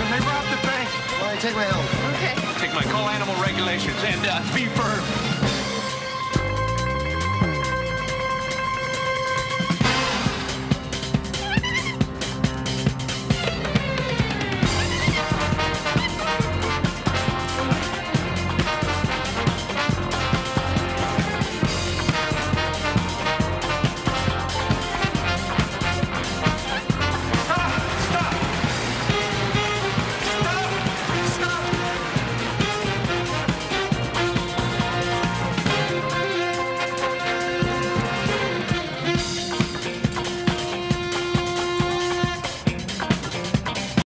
and they robbed the bank. Well, I take my help. Okay. Take my call animal regulations and uh, be firm.